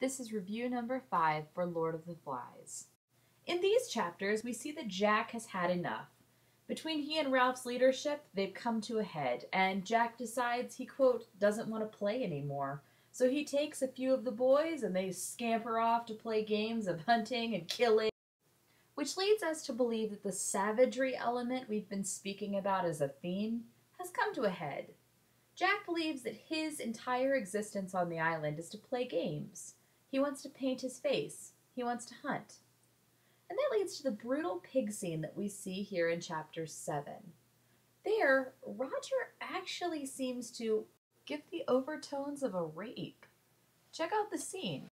This is review number five for Lord of the Flies. In these chapters, we see that Jack has had enough. Between he and Ralph's leadership, they've come to a head, and Jack decides he, quote, doesn't want to play anymore. So he takes a few of the boys and they scamper off to play games of hunting and killing, which leads us to believe that the savagery element we've been speaking about as a theme has come to a head. Jack believes that his entire existence on the island is to play games. He wants to paint his face. He wants to hunt. And that leads to the brutal pig scene that we see here in chapter 7. There, Roger actually seems to give the overtones of a rape. Check out the scene.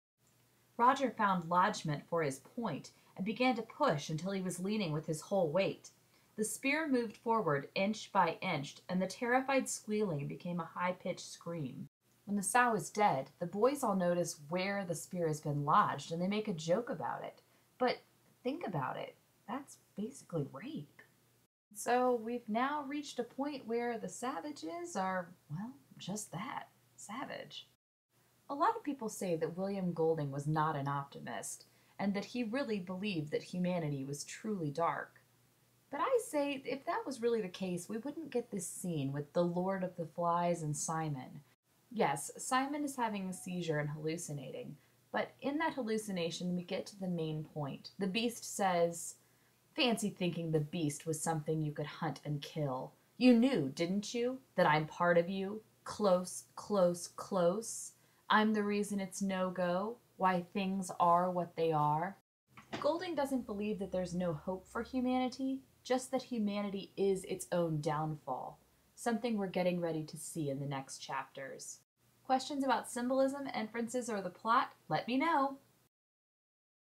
Roger found lodgment for his point and began to push until he was leaning with his whole weight. The spear moved forward inch by inch, and the terrified squealing became a high pitched scream. When the sow is dead, the boys all notice where the spear has been lodged and they make a joke about it. But think about it that's basically rape. So we've now reached a point where the savages are, well, just that savage. A lot of people say that William Golding was not an optimist and that he really believed that humanity was truly dark. But I say, if that was really the case, we wouldn't get this scene with the Lord of the Flies and Simon. Yes, Simon is having a seizure and hallucinating, but in that hallucination, we get to the main point. The beast says, Fancy thinking the beast was something you could hunt and kill. You knew, didn't you, that I'm part of you? Close, close, close. I'm the reason it's no go, why things are what they are. Golding doesn't believe that there's no hope for humanity, just that humanity is its own downfall, something we're getting ready to see in the next chapters. Questions about symbolism, inferences, or the plot? Let me know.